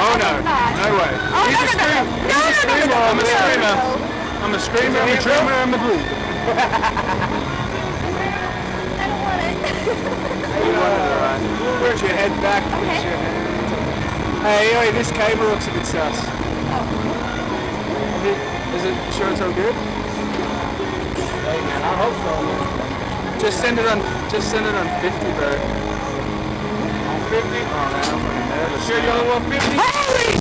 Oh no, no way. Oh, He's no, a screamer. no. He's a screamer. I'm a screamer. I'm a screamer. I'm a dreamer. I'm a dreamer. I don't want it. Where's your head back? Okay. your head? Hey, anyway, this cable looks a bit sus. Oh. Is it, is it sure it's all good? Hey man, I hope so. Just send it on. Just send it on 50, bro. On 50? Man, I'm fucking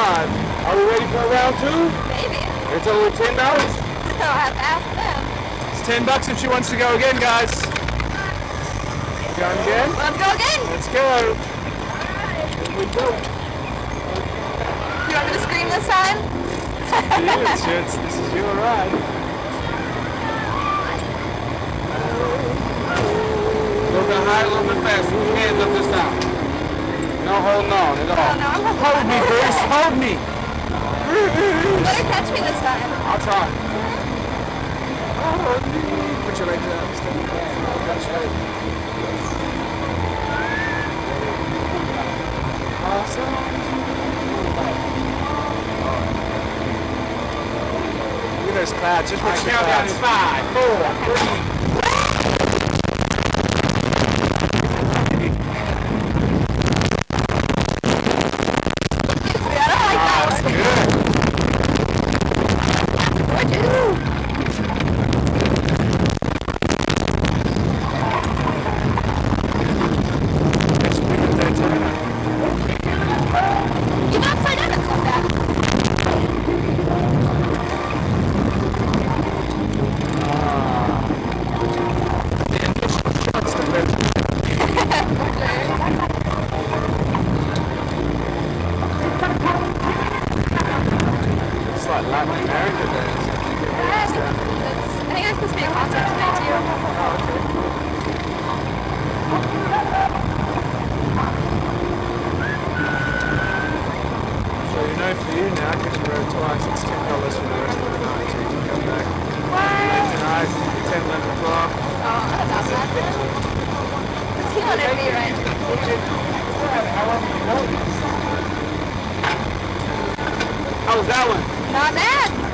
Alive. Are we ready for round two? Maybe. It's only $10. I'll have to ask them. It's 10 bucks if she wants to go again, guys. Going again? Let's go again. Let's go. Here we go. You want me to scream this time? It's, it's, this is your ride. A little bit higher, a little bit faster. Hands up this time. No holding on at Oh all. no, I'm Hold me, Bruce. Hold me. You better catch me this time. I'll try. Hold me. Put your legs out. Step back. Go straight. Awesome. Look at those clouds. Just All watch right, the countdown clouds. five, four, three, Latin. I think there's supposed to be a concert tonight too. So you know for you now, because you rode twice, it's ten dollars for the rest of the night. So you can come back late tonight, 10, 11 o'clock. Oh, that's not bad then. It's killing it me right How was that one? Not bad.